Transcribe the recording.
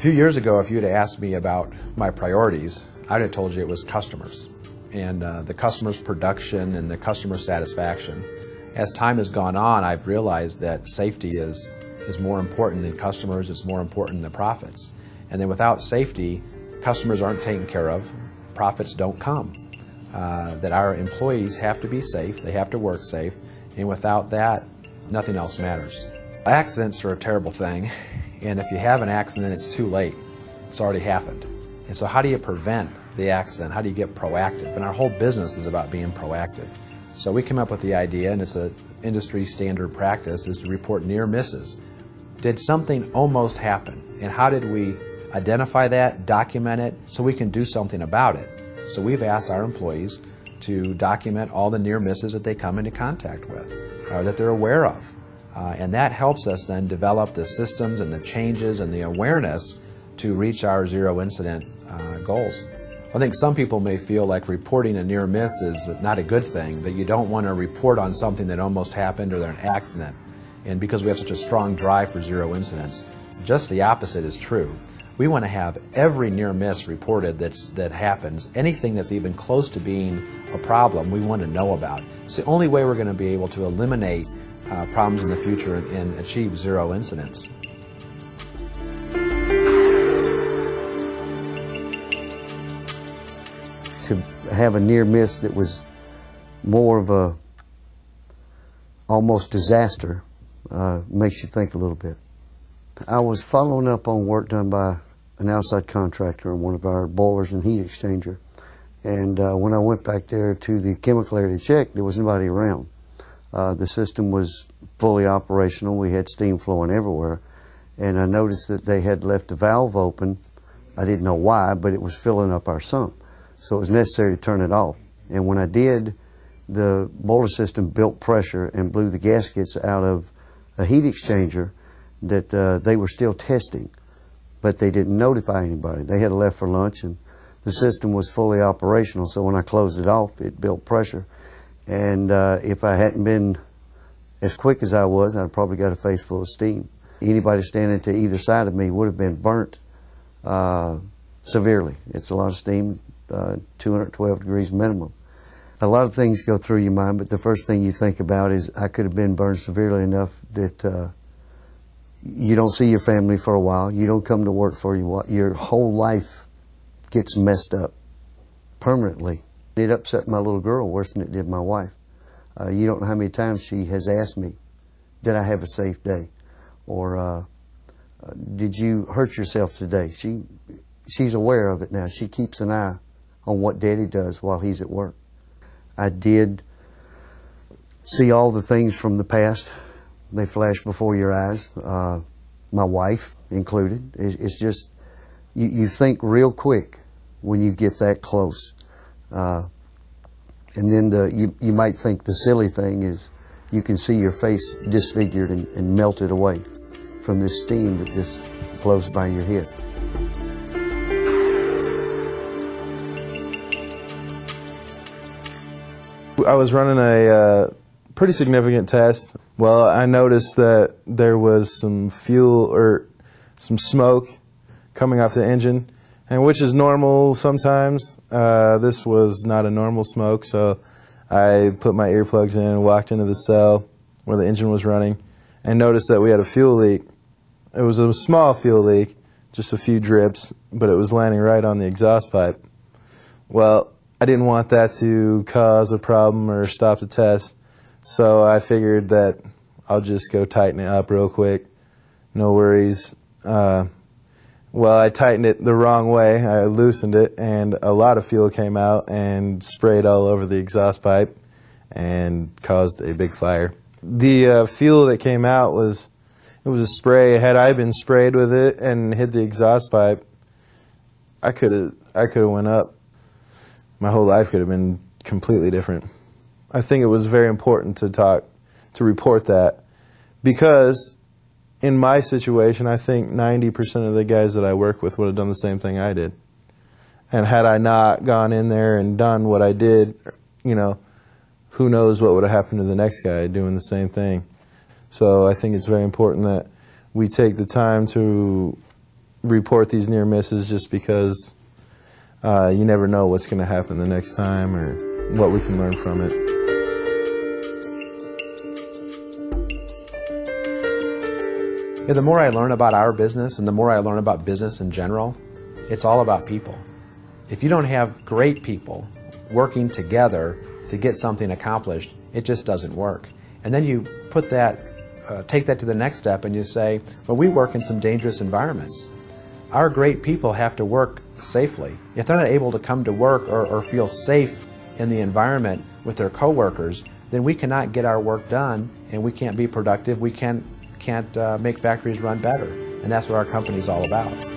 few years ago, if you'd asked me about my priorities, I'd have told you it was customers and uh, the customer's production and the customer satisfaction. As time has gone on, I've realized that safety is, is more important than customers, it's more important than profits. And then without safety, customers aren't taken care of, profits don't come. Uh, that our employees have to be safe, they have to work safe, and without that, nothing else matters. Accidents are a terrible thing, and if you have an accident, it's too late. It's already happened. And so how do you prevent the accident? How do you get proactive? And our whole business is about being proactive. So we came up with the idea, and it's an industry standard practice, is to report near misses. Did something almost happen? And how did we identify that, document it, so we can do something about it? So we've asked our employees to document all the near misses that they come into contact with, or that they're aware of. Uh, and that helps us then develop the systems and the changes and the awareness to reach our zero incident uh, goals. I think some people may feel like reporting a near miss is not a good thing, that you don't want to report on something that almost happened or an accident. And because we have such a strong drive for zero incidents, just the opposite is true. We want to have every near miss reported that's, that happens. Anything that's even close to being a problem, we want to know about. It's the only way we're going to be able to eliminate uh, problems in the future and, and achieve zero incidents. To have a near miss that was more of a almost disaster uh, makes you think a little bit. I was following up on work done by an outside contractor on one of our boilers and heat exchanger. And uh, when I went back there to the chemical area to check, there was nobody around. Uh, the system was fully operational. We had steam flowing everywhere. And I noticed that they had left the valve open. I didn't know why, but it was filling up our sump. So it was necessary to turn it off. And when I did, the boiler system built pressure and blew the gaskets out of a heat exchanger that uh, they were still testing, but they didn't notify anybody. They had left for lunch and the system was fully operational. So when I closed it off, it built pressure and uh, if I hadn't been as quick as I was, I'd probably got a face full of steam. Anybody standing to either side of me would have been burnt uh, severely. It's a lot of steam, uh, 212 degrees minimum. A lot of things go through your mind, but the first thing you think about is I could have been burned severely enough that uh, you don't see your family for a while. You don't come to work for you. Your whole life gets messed up permanently. It upset my little girl worse than it did my wife. Uh, you don't know how many times she has asked me, did I have a safe day? Or uh, uh, did you hurt yourself today? She, she's aware of it now. She keeps an eye on what daddy does while he's at work. I did see all the things from the past. They flash before your eyes, uh, my wife included. It's just, you, you think real quick when you get that close. Uh, and then the you, you might think the silly thing is you can see your face disfigured and, and melted away from this steam that just blows by your head. I was running a uh, pretty significant test. Well, I noticed that there was some fuel or some smoke coming off the engine and which is normal sometimes. Uh, this was not a normal smoke, so I put my earplugs in and walked into the cell where the engine was running and noticed that we had a fuel leak. It was a small fuel leak, just a few drips, but it was landing right on the exhaust pipe. Well, I didn't want that to cause a problem or stop the test, so I figured that I'll just go tighten it up real quick. No worries. Uh, well, I tightened it the wrong way. I loosened it, and a lot of fuel came out and sprayed all over the exhaust pipe and caused a big fire. The uh, fuel that came out was it was a spray. Had I been sprayed with it and hit the exhaust pipe, I could have I could have went up. My whole life could have been completely different. I think it was very important to talk to report that because in my situation, I think 90% of the guys that I work with would have done the same thing I did. And had I not gone in there and done what I did, you know, who knows what would have happened to the next guy doing the same thing. So I think it's very important that we take the time to report these near misses just because uh, you never know what's going to happen the next time or what we can learn from it. The more I learn about our business and the more I learn about business in general, it's all about people. If you don't have great people working together to get something accomplished, it just doesn't work. And then you put that, uh, take that to the next step and you say, well, we work in some dangerous environments. Our great people have to work safely. If they're not able to come to work or, or feel safe in the environment with their coworkers, then we cannot get our work done and we can't be productive. We can't, can't uh, make factories run better. And that's what our company is all about.